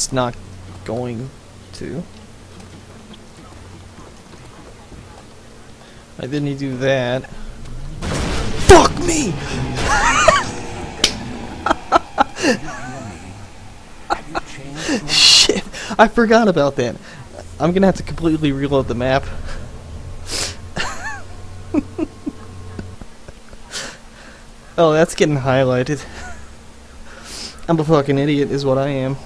it's not going to. I didn't he do that? Fuck me! Shit, I forgot about that. I'm gonna have to completely reload the map. oh, that's getting highlighted. I'm a fucking idiot, is what I am.